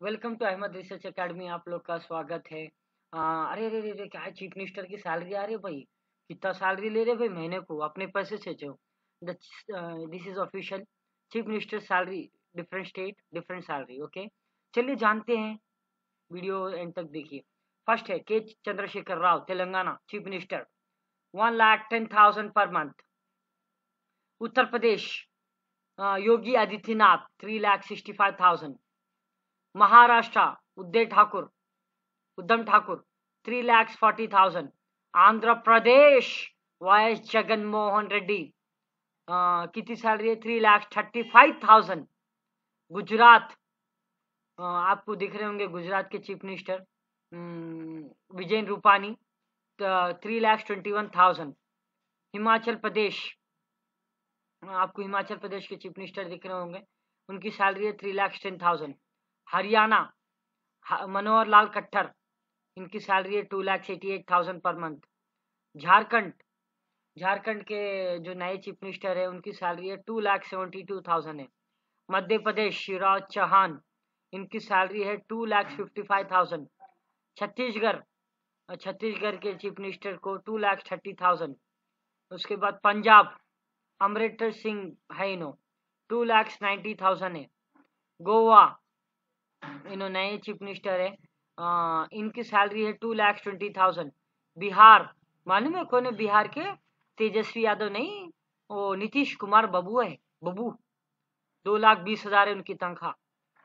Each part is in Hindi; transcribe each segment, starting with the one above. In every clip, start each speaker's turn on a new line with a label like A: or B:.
A: Welcome to Ahmad Research Academy आप लोग का स्वागत है। आ, अरे अरे अरे क्या चीफ मिनिस्टर की सैलरी आ रही है भाई? कितना सैलरी ले रहे भाई? महीने को अपने पैसे से जो this is official chief minister salary different state different salary okay चलिए जानते हैं। वीडियो एंड तक देखिए। फ़र्स्ट है के Chandrashekar Rao Telangana chief minister one lakh ten thousand per month Uttar Pradesh Yogi Adityanath three lakh sixty five thousand Maharashtra, Uddhav Thakur Uddham Thakur three lakhs forty thousand Andhra Pradesh Y Jagan Mohan Reddy. कितनी सैलरी है three lakhs thirty five thousand Gujarat. आपको दिख रहे होंगे गुजरात के chief minister Vijay Rupani. Three lakhs twenty one thousand Himachal Pradesh. आपको हिमाचल प्रदेश के चीफ मिनिस्टर दिख रहे होंगे. उनकी सैलरी है three lakhs ten thousand Haryana Manohar Lal Khattar इनकी सैलरी है two lakhs eighty eight thousand per month Jharkhand Jharkhand के जो नए चीफ मिनिस्टर है, उनकी सैलरी है two lakh seventy two thousand है। मध्य प्रदेश, शिवराज चौहान, इनकी सैलरी है two lakh fifty five thousand Chhattisgarh Chhattisgarh के चीफ मिनिस्टर को टू लैख थर्टी थाउज़ेंड उसके बाद पंजाब, अमरिंदर सिंह है इनो टू लैक्स नाइन्टी थाउज़ेंड है। गोवा इन्हों नए चीफ मिनिस्टर है। आ, इनकी सैलरी है two lakhs twenty thousand Bihar मालूम है कौन है बिहार के? तेजस्वी यादव नहीं वो नीतीश कुमार बबू है बबू। दो लाख बीस हज़ार है उनकी तनख्वाह।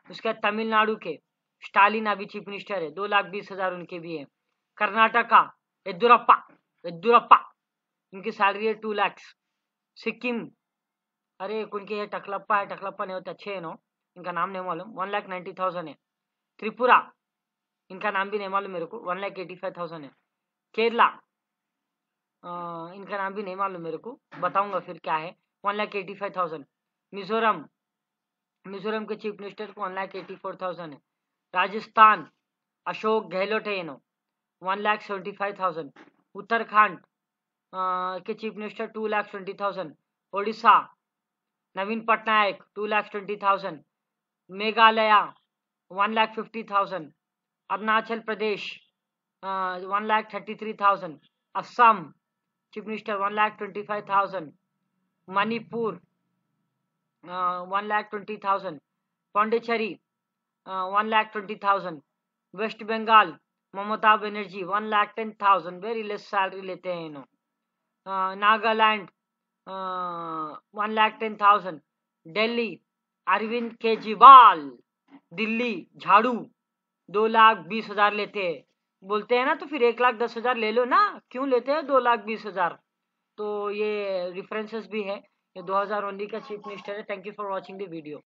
A: उसके बाद तमिलनाडु के स्टालिन अभी चीफ मिनिस्टर है दो लाख बीस हज़ार उनके भी है। कर्नाटका येदुरप्पा येदुरप्पा इनकी सैलरी है टू लैक्स सिक्किम अरे उनके है टकलप्पा है टकलप्पा नहीं होता छः नो इनका नाम नहीं मालूम। वन लाख नाइन्टी थाउज़ेंड है। त्रिपुरा, इनका नाम भी नहीं मालूम मेरे को। One lakh eighty five thousand है। केरला इनका नाम भी नहीं मालूम मेरे को। बताऊँगा फिर क्या है। One lakh eighty five thousand. Mizoram Mizoram के चीफ मिनिस्टर को one lakh eighty four thousand है। राजस्थान, अशोक गहलोत है no. One lakh seventy five thousand. Uttarakhand के chief minister two lakh twenty thousand. Odisha, Naveen Patnaik two lakh twenty thousand. Meghalaya one lakh fifty thousand Arunachal Pradesh one lakh thirty three thousand Assam chief minister one lakh twenty five thousand Manipur one lakh twenty thousand Pondicherry one lakh twenty thousand West Bengal Mamata Banerjee one lakh ten thousand very less salary लेते हैं Nagaland one lakh ten thousand Delhi Arvind Kejriwal, Delhi, झाड़ू, दो लाख बीस हज़ार लेते हैं। बोलते हैं ना तो फिर एक लाख दस हज़ार ले लो ना। क्यों लेते हैं? दो लाख बीस हज़ार। तो ये रिफरेंसेस भी है। ये दो हज़ार उन्नीस का चीफ मिनिस्टर है। Thank you for watching the video